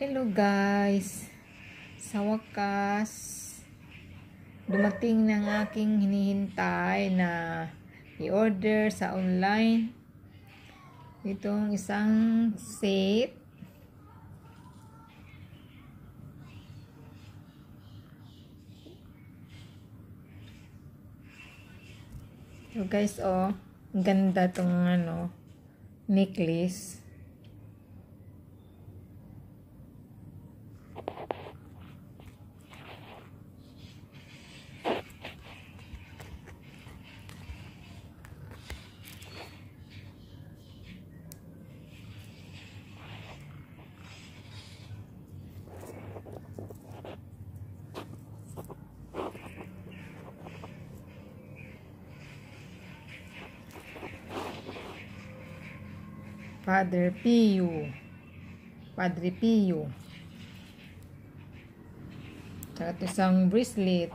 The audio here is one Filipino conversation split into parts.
Hello guys! Sa wakas, dumating ng aking hinihintay na i-order sa online. Itong isang set. So guys, oh, ganda tong ano, necklace. Father Pio. Padre Pio. Tsaka ito isang bracelet.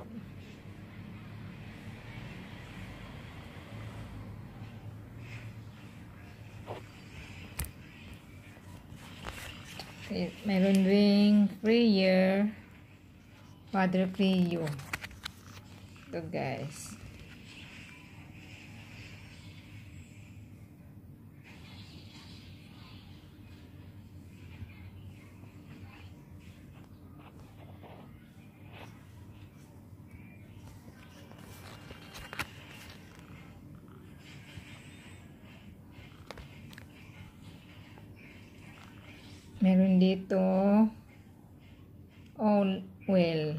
Eh, Mayroon ring prayer. Padre Pio. Ito guys. Meron dito all well.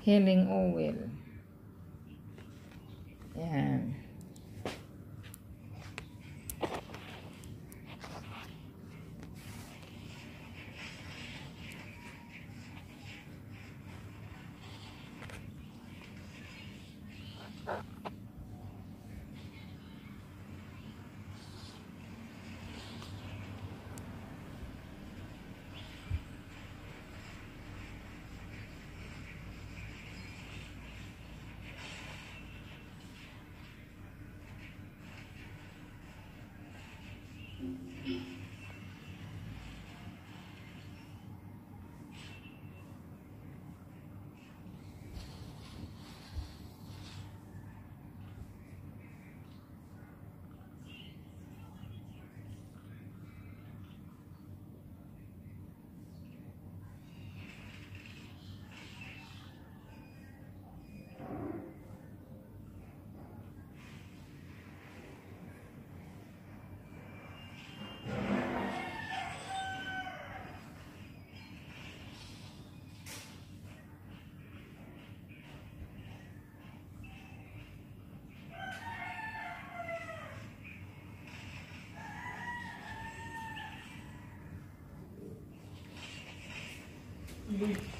Healing oil. Yan. быть.